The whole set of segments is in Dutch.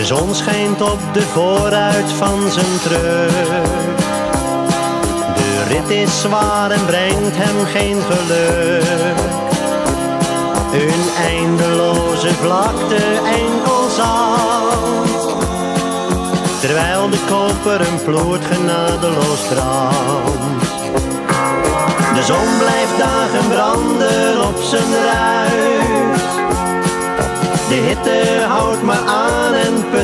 De zon schijnt op de vooruit van zijn terug. De rit is zwaar en brengt hem geen geluk. Een eindeloze vlakte enkel zand. Terwijl de koper een ploert genadeloos brandt. De zon blijft dagen branden op zijn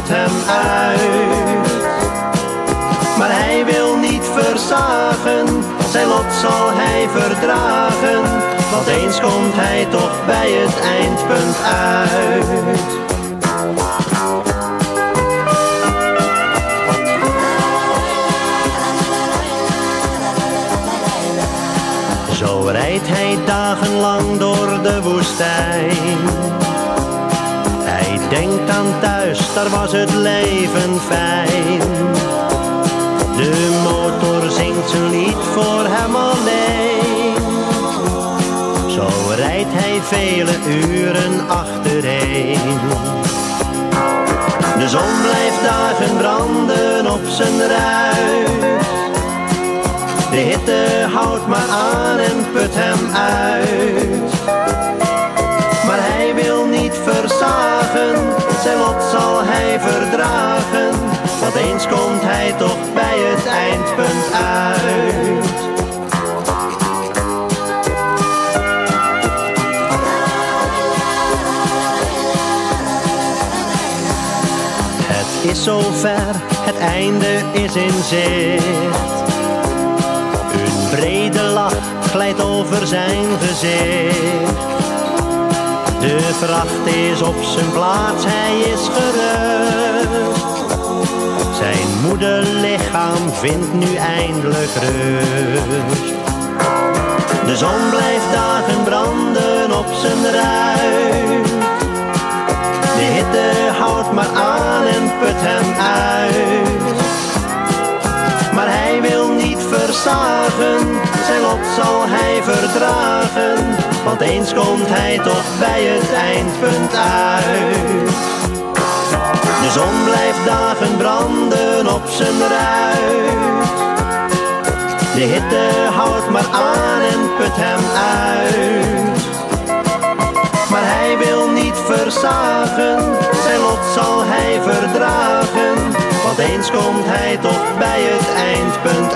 hem uit. Maar hij wil niet verzagen, zijn lot zal hij verdragen. Want eens komt hij toch bij het eindpunt uit. Zo rijdt hij dagenlang door de woestijn. Daar was het leven fijn. De motor zingt zijn lied voor hem alleen. Zo rijdt hij vele uren achtereen. De zon blijft dagen branden op zijn ruit. De hitte houdt maar aan en put hem uit. Eens komt hij toch bij het eindpunt uit. Het is zover, het einde is in zicht. Een brede lach glijdt over zijn gezicht. De vracht is op zijn plaats, hij is gerust. Moederlichaam vindt nu eindelijk rust. De zon blijft dagen branden op zijn ruit. De hitte houdt maar aan en put hem uit. Maar hij wil niet verzagen, zijn lot zal hij verdragen. Want eens komt hij toch bij het eindpunt uit. De zon blijft dagen op zijn ruit. De hitte houdt maar aan en put hem uit. Maar hij wil niet verzagen, zijn lot zal hij verdragen. Want eens komt hij toch bij het eindpunt